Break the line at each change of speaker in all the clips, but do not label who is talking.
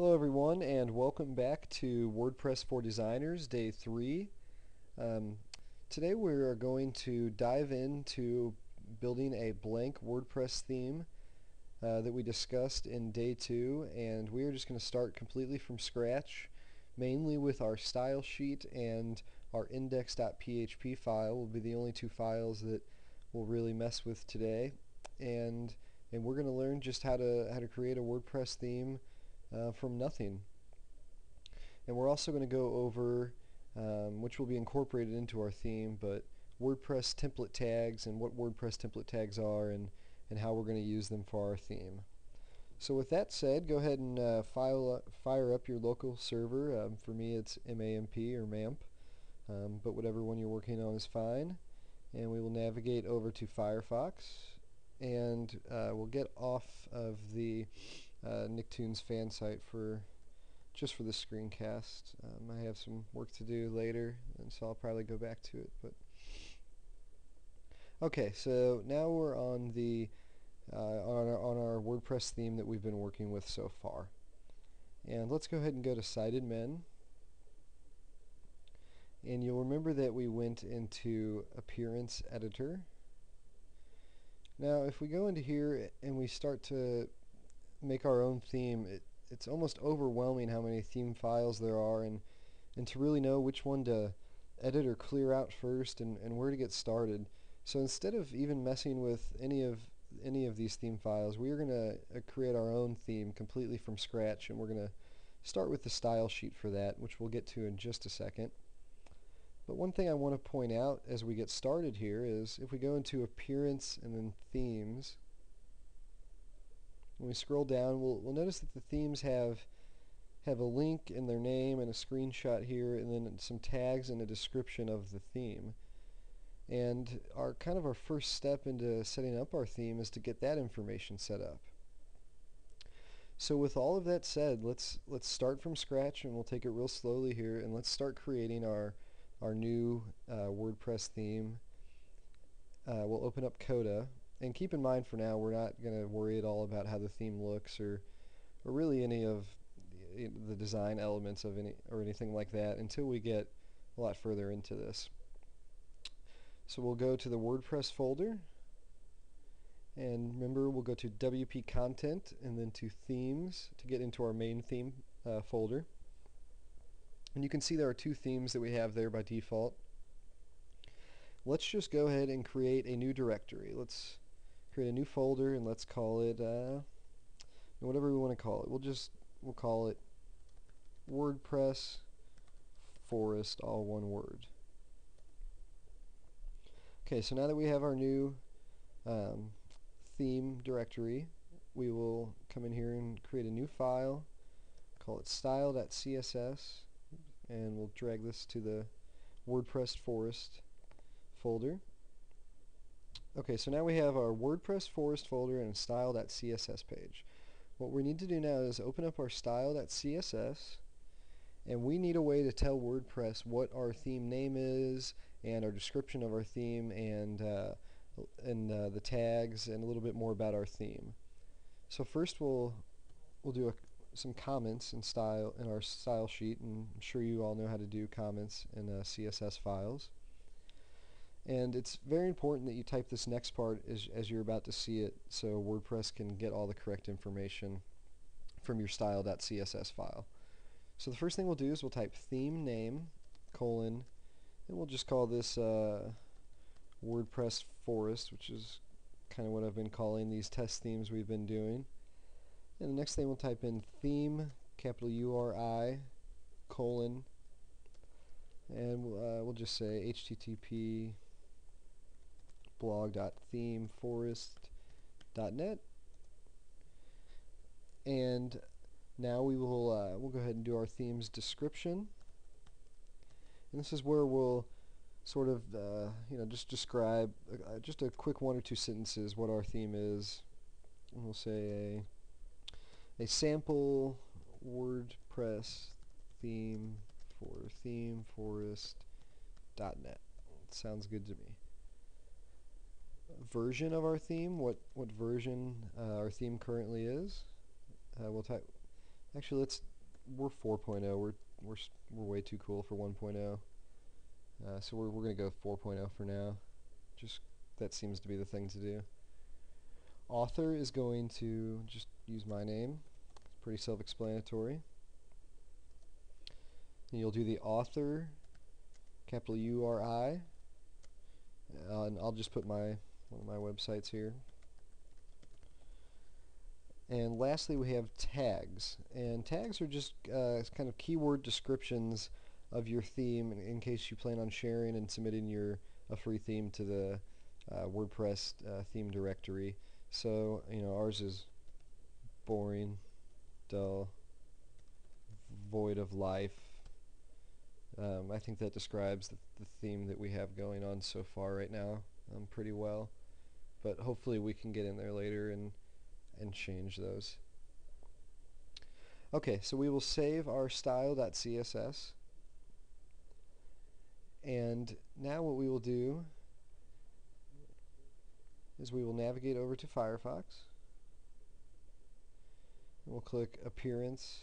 Hello everyone and welcome back to WordPress for Designers Day 3. Um, today we are going to dive into building a blank WordPress theme uh, that we discussed in Day 2 and we are just going to start completely from scratch mainly with our style sheet and our index.php file will be the only two files that we'll really mess with today and and we're going to learn just how to how to create a WordPress theme uh, from nothing. And we're also going to go over, um, which will be incorporated into our theme, but WordPress template tags and what WordPress template tags are and, and how we're going to use them for our theme. So with that said, go ahead and uh, file, fire up your local server. Um, for me it's MAMP or MAMP, um, but whatever one you're working on is fine. And we will navigate over to Firefox and uh, we'll get off of the uh, Nicktoons fan site for just for the screencast. Um, I have some work to do later, and so I'll probably go back to it. But okay, so now we're on the uh, on, our, on our WordPress theme that we've been working with so far. And let's go ahead and go to Site Admin. And you'll remember that we went into Appearance Editor. Now if we go into here and we start to make our own theme, it, it's almost overwhelming how many theme files there are and, and to really know which one to edit or clear out first and, and where to get started. So instead of even messing with any of any of these theme files, we are going to uh, create our own theme completely from scratch and we're going to start with the style sheet for that, which we'll get to in just a second. But one thing I want to point out as we get started here is if we go into Appearance and then Themes, when we scroll down, we'll, we'll notice that the themes have have a link in their name and a screenshot here and then some tags and a description of the theme. And our kind of our first step into setting up our theme is to get that information set up. So with all of that said, let's let's start from scratch and we'll take it real slowly here and let's start creating our our new uh, WordPress theme. Uh, we'll open up Coda and keep in mind for now we're not going to worry at all about how the theme looks or or really any of the, design elements of any or anything like that until we get a lot further into this. So we'll go to the WordPress folder and remember we'll go to WP content and then to themes to get into our main theme uh, folder. And you can see there are two themes that we have there by default. Let's just go ahead and create a new directory. Let's create a new folder and let's call it uh, whatever we want to call it. We'll just we'll call it WordPress Forest, all one word. Okay, so now that we have our new um, theme directory, we will come in here and create a new file, call it style.css, and we'll drag this to the WordPress Forest folder. Okay, so now we have our WordPress forest folder and style.css page. What we need to do now is open up our style.css and we need a way to tell WordPress what our theme name is and our description of our theme and uh, and uh, the tags and a little bit more about our theme. So first we'll we'll do a, some comments in style in our style sheet and I'm sure you all know how to do comments in uh, CSS files. And it's very important that you type this next part as, as you're about to see it so WordPress can get all the correct information from your style.css file. So the first thing we'll do is we'll type theme name colon and we'll just call this uh, WordPress forest which is kind of what I've been calling these test themes we've been doing. And the next thing we'll type in theme capital U-R-I colon and uh, we'll just say http blog.themeforest.net and now we will uh, we'll go ahead and do our themes description. And this is where we'll sort of uh, you know just describe uh, just a quick one or two sentences what our theme is. And we'll say a a sample WordPress theme for themeforest.net sounds good to me version of our theme, what, what version uh, our theme currently is. Uh, we'll type Actually, let's we're 4.0. We're we're we're way too cool for 1.0. Uh, so we're we're gonna go 4.0 for now. Just that seems to be the thing to do. Author is going to just use my name. It's pretty self-explanatory. And you'll do the author, capital U-R-I, uh, and I'll just put my one of my websites here. And lastly, we have tags. And tags are just uh, kind of keyword descriptions of your theme in, in, case you plan on sharing and submitting your a free theme to the uh, WordPress uh, theme directory. So, you know, ours is boring, dull, void of life. Um, I think that describes the, the, theme that we have going on so far right now um, pretty well. But hopefully we can get in there later and and change those. Okay, so we will save our style.css. And now what we will do is we will navigate over to Firefox. And we'll click Appearance,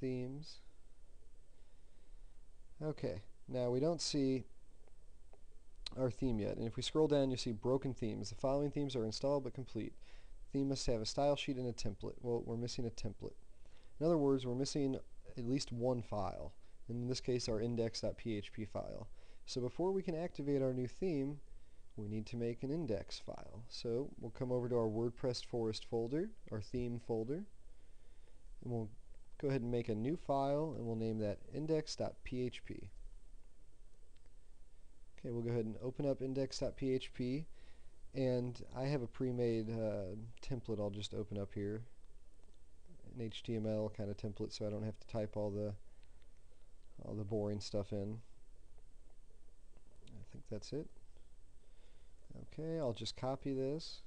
Themes. Okay, now we don't see our theme yet. And if we scroll down, you'll see broken themes. The following themes are installed but complete. Theme must have a style sheet and a template. Well, we're missing a template. In other words, we're missing at least one file. In this case, our index.php file. So before we can activate our new theme, we need to make an index file. So we'll come over to our WordPress forest folder, our theme folder, and we'll go ahead and make a new file, and we'll name that index.php. Okay, we'll go ahead and open up index.php and I have a pre-made uh, template I'll just open up here. An HTML kind of template so I don't have to type all the all the boring stuff in. I think that's it. Okay I'll just copy this.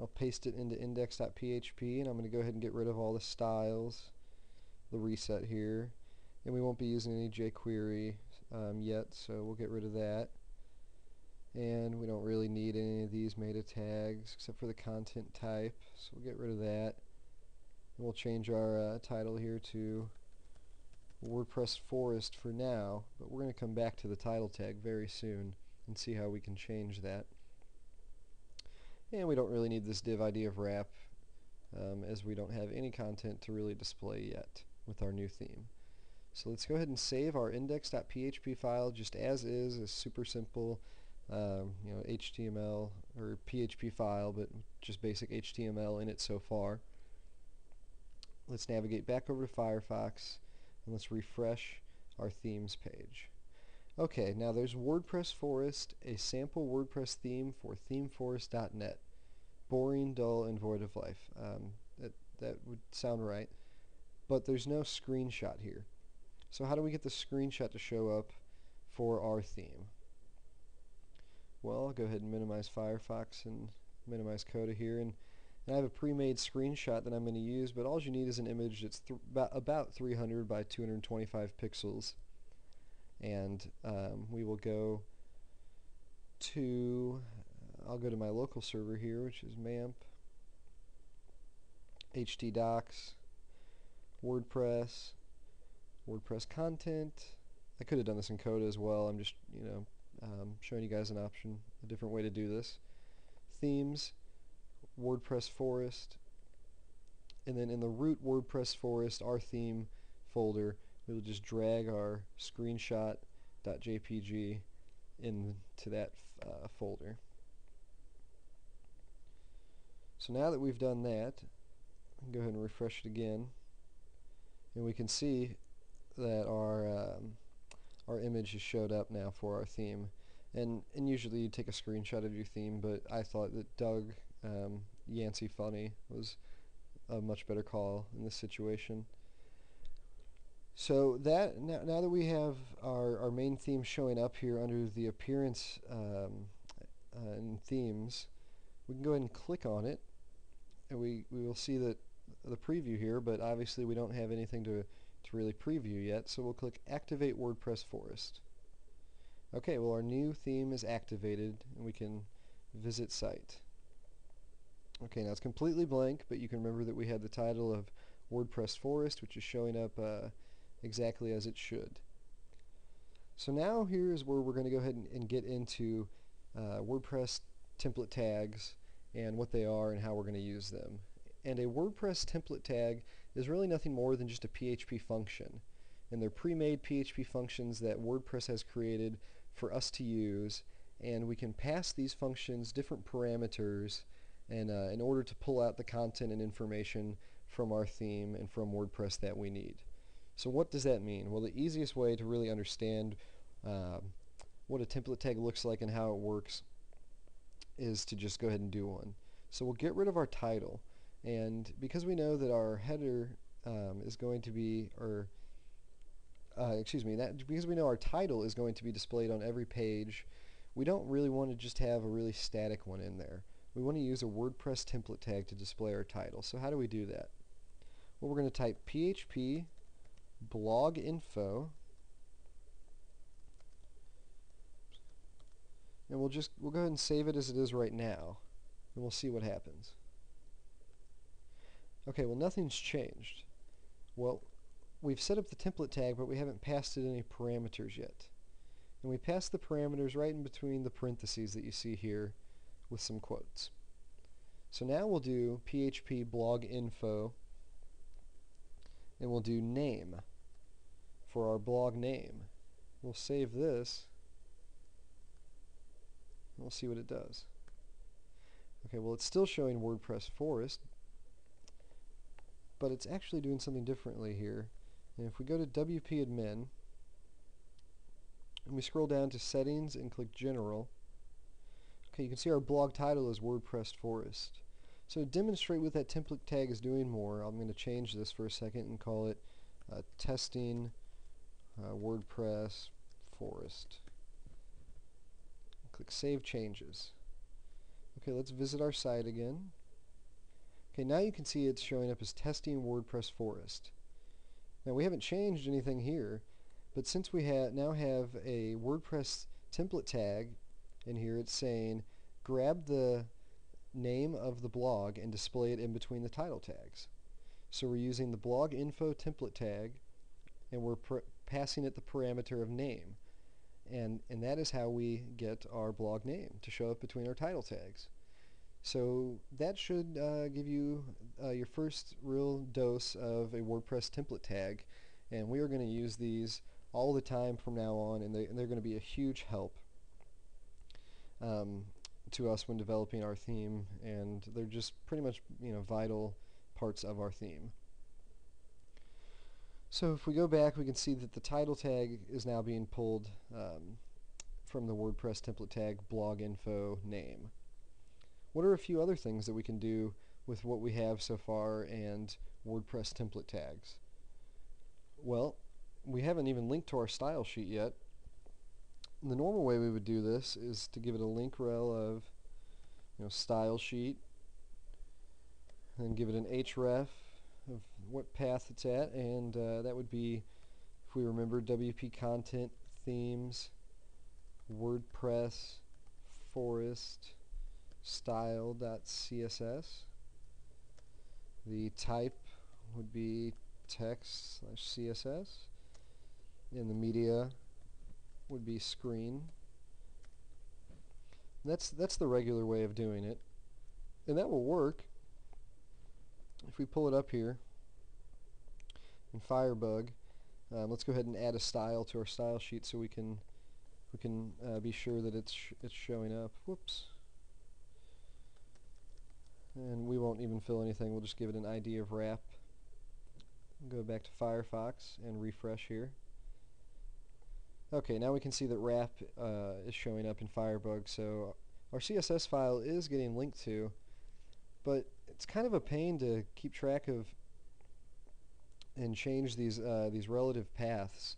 I'll paste it into index.php and I'm going to go ahead and get rid of all the styles the reset here. And we won't be using any jQuery um, yet, so we'll get rid of that. And we don't really need any of these meta tags except for the content type, so we'll get rid of that. And we'll change our uh, title here to WordPress Forest for now, but we're going to come back to the title tag very soon and see how we can change that. And we don't really need this div ID of wrap um, as we don't have any content to really display yet with our new theme. So let's go ahead and save our index.php file just as is, a super simple um, you know, HTML or PHP file, but just basic HTML in it so far. Let's navigate back over to Firefox and let's refresh our themes page. Okay, now there's WordPress Forest, a sample WordPress theme for themeforest.net. Boring, dull, and void of life. Um, that, that would sound right. But there's no screenshot here. So how do we get the screenshot to show up for our theme? Well, I'll go ahead and minimize Firefox and minimize Coda here. And, and I have a pre-made screenshot that I'm going to use, but all you need is an image that's about, about 300 by 225 pixels. And um, we will go to, I'll go to my local server here, which is MAMP, htdocs, WordPress, WordPress content. I could have done this in code as well. I'm just, you know, um, showing you guys an option, a different way to do this. Themes, WordPress forest, and then in the root WordPress forest, our theme folder, we will just drag our screenshot.jpg into that uh, folder. So now that we've done that, go ahead and refresh it again, and we can see that our um, our image has showed up now for our theme. And and usually you take a screenshot of your theme, but I thought that Doug um, Yancey Funnie was a much better call in this situation. So that now, now that we have our, our main theme showing up here under the appearance um, uh, and themes, we can go ahead and click on it, and we we will see that the preview here. But obviously we don't have anything to to really preview yet, so we'll click Activate WordPress Forest. Okay, well our new theme is activated and we can visit site. Okay, now it's completely blank, but you can remember that we had the title of WordPress Forest, which is showing up uh, exactly as it should. So now here's where we're going to go ahead and, and get into uh, WordPress template tags and what they are and how we're going to use them. And a WordPress template tag is really nothing more than just a PHP function. And they're pre-made PHP functions that WordPress has created for us to use and we can pass these functions different parameters and uh, in order to pull out the content and information from our theme and from WordPress that we need. So what does that mean? Well, the easiest way to really understand uh, what a template tag looks like and how it works is to just go ahead and do one. So we'll get rid of our title and because we know that our header um, is going to be, or uh, excuse me, that because we know our title is going to be displayed on every page, we don't really want to just have a really static one in there. We want to use a WordPress template tag to display our title. So how do we do that? Well, we're going to type PHP blog info and we'll just we'll go ahead and save it as it is right now and we'll see what happens. Okay, well nothing's changed. Well, we've set up the template tag, but we haven't passed it any parameters yet. And we passed the parameters right in between the parentheses that you see here with some quotes. So now we'll do PHP blog info and we'll do name for our blog name. We'll save this and we'll see what it does. Okay, well it's still showing WordPress Forest, but it's actually doing something differently here. And if we go to WP admin and we scroll down to settings and click general, okay, you can see our blog title is WordPress Forest. So to demonstrate what that template tag is doing more, I'm going to change this for a second and call it uh, testing uh, WordPress Forest. Click Save Changes. Okay, let's visit our site again. Okay, now you can see it's showing up as testing WordPress Forest. Now we haven't changed anything here, but since we ha now have a WordPress template tag in here, it's saying grab the name of the blog and display it in between the title tags. So we're using the blog info template tag and we're passing it the parameter of name. And, and that is how we get our blog name to show up between our title tags. So that should uh, give you uh, your first real dose of a WordPress template tag and we are going to use these all the time from now on and, they, are going to be a huge help um, to us when developing our theme and they're just pretty much you know vital parts of our theme. So if we go back we can see that the title tag is now being pulled um, from the WordPress template tag blog info name. What are a few other things that we can do with what we have so far and WordPress template tags? Well, we haven't even linked to our style sheet yet. The normal way we would do this is to give it a link rel of you know, style sheet, and give it an href of what path it's at, and uh, that would be, if we remember, WP content, themes, WordPress, forest, style.css. The type would be text slash CSS. And the media would be screen. That's that's the regular way of doing it. And that will work if we pull it up here in Firebug. Um, let's go ahead and add a style to our style sheet so we can we can uh, be sure that it's sh it's showing up. Whoops and we won't even fill anything. We'll just give it an ID of wrap. Go back to Firefox and refresh here. Okay now we can see that wrap uh, is showing up in Firebug. So our CSS file is getting linked to but it's kind of a pain to keep track of and change these uh, these relative paths.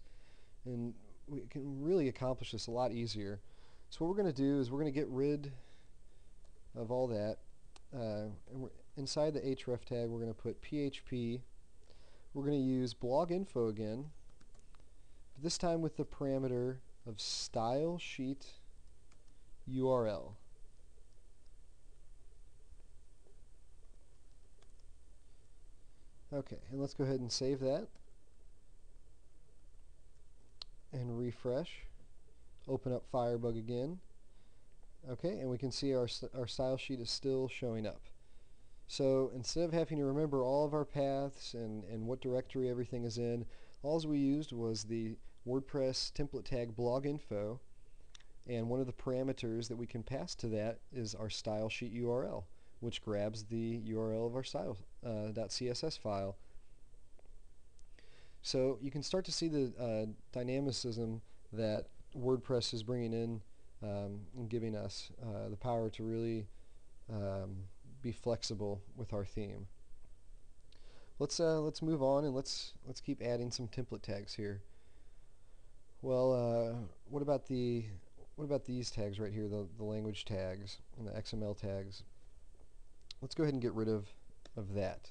And we can really accomplish this a lot easier. So what we're going to do is we're going to get rid of all that uh, inside the href tag, we're going to put PHP. We're going to use blog info again, but this time with the parameter of style sheet URL. Okay, and let's go ahead and save that and refresh. Open up Firebug again. Okay, and we can see our, our style sheet is still showing up. So instead of having to remember all of our paths and, and what directory everything is in, all we used was the WordPress template tag blog info and one of the parameters that we can pass to that is our style sheet URL which grabs the URL of our style.css uh, file. So you can start to see the uh, dynamicism that WordPress is bringing in um, and giving us uh, the power to really um, be flexible with our theme. Let's uh, let's move on and let's let's keep adding some template tags here. Well, uh, what about the what about these tags right here, the the language tags and the XML tags? Let's go ahead and get rid of of that,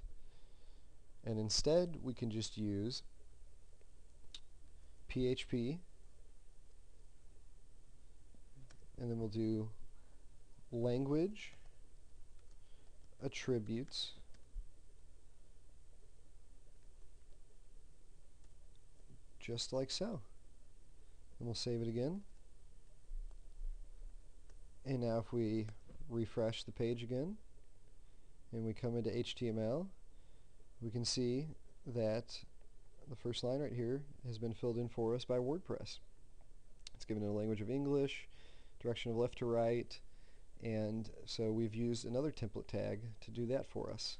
and instead we can just use PHP, and then we'll do language attributes just like so. And we'll save it again. And now if we refresh the page again and we come into HTML, we can see that the first line right here has been filled in for us by WordPress. It's given a language of English, direction of left to right, and so we've used another template tag to do that for us.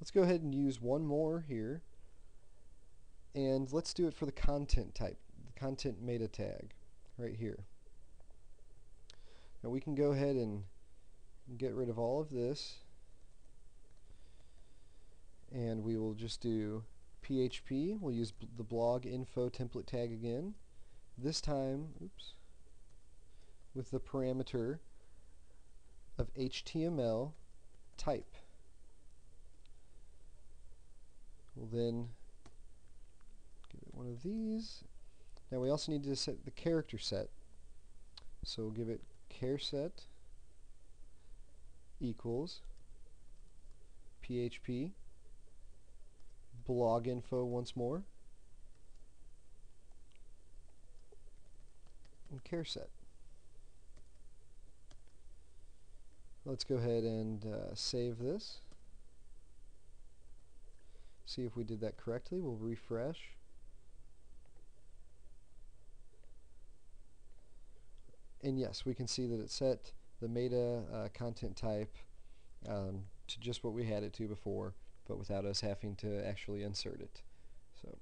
Let's go ahead and use one more here and let's do it for the content type, the content meta tag right here. Now we can go ahead and get rid of all of this and we will just do PHP. We'll use the blog info template tag again. This time, oops, with the parameter of HTML type. We'll then give it one of these. Now we also need to set the character set. So we'll give it char set equals PHP blog info once more and char set. Let's go ahead and uh, save this. See if we did that correctly. We'll refresh. and yes, we can see that it set the meta uh, content type um, to just what we had it to before, but without us having to actually insert it. So,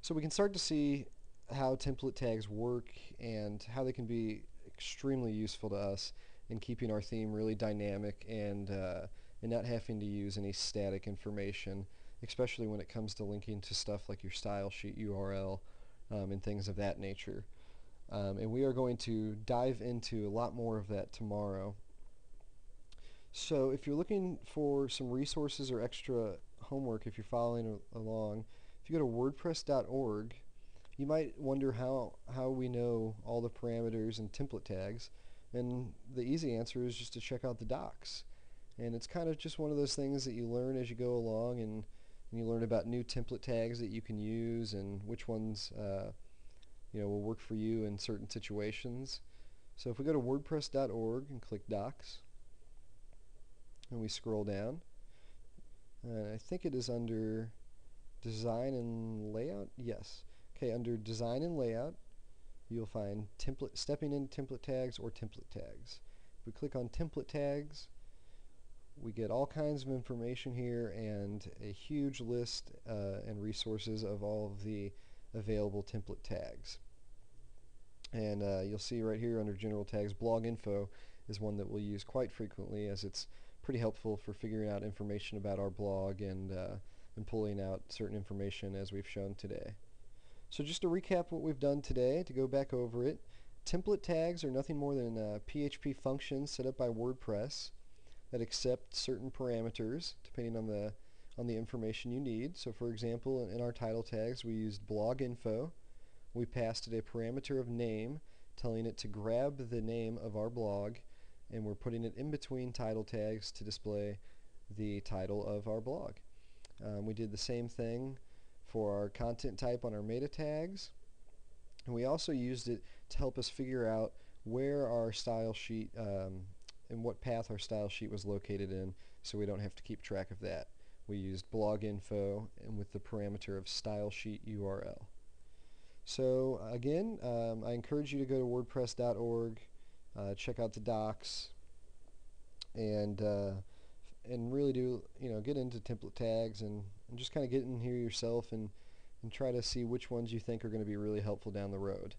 so we can start to see how template tags work and how they can be extremely useful to us in keeping our theme really dynamic and uh, and not having to use any static information, especially when it comes to linking to stuff like your style sheet URL um, and things of that nature. Um, and we are going to dive into a lot more of that tomorrow. So if you're looking for some resources or extra homework, if you're following along, if you go to wordpress.org, you might wonder how, how we know all the parameters and template tags. And the easy answer is just to check out the docs. And it's kind of just one of those things that you learn as you go along and, and you learn about new template tags that you can use and which ones uh, you know, will work for you in certain situations. So if we go to wordpress.org and click docs, and we scroll down, and I think it is under design and layout. Yes. Okay, under design and layout, you'll find template stepping into template tags or template tags. If we click on template tags, we get all kinds of information here and a huge list uh, and resources of all of the available template tags. And uh, you'll see right here under general tags, blog info is one that we'll use quite frequently as it's pretty helpful for figuring out information about our blog and, uh, and pulling out certain information as we've shown today. So just to recap what we've done today, to go back over it, template tags are nothing more than PHP functions set up by WordPress that accept certain parameters depending on the on the information you need. So for example, in our title tags, we used blog info. We passed it a parameter of name, telling it to grab the name of our blog, and we're putting it in between title tags to display the title of our blog. Um, we did the same thing for our content type on our meta tags. And we also used it to help us figure out where our style sheet um, and what path our style sheet was located in so we don't have to keep track of that. We used blog info and with the parameter of style sheet URL. So again, um, I encourage you to go to wordpress.org, uh, check out the docs, and uh, and really do you know get into template tags and, and just kind of get in here yourself and and try to see which ones you think are going to be really helpful down the road.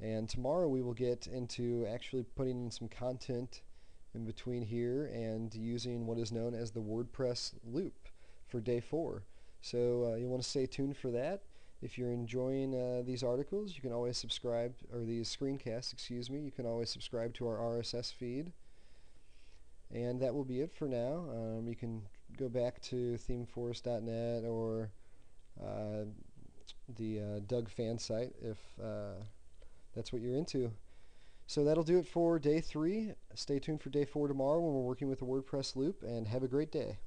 And tomorrow we will get into actually putting in some content in between here and using what is known as the WordPress loop for day four. So uh, you want to stay tuned for that. If you're enjoying uh, these articles, you can always subscribe, or these screencasts, excuse me, you can always subscribe to our RSS feed. And that will be it for now. Um, you can go back to themeforest.net or uh, the uh, Doug fan site if uh, that's what you're into. So that'll do it for day three. Stay tuned for day four tomorrow when we're working with the WordPress loop, and have a great day.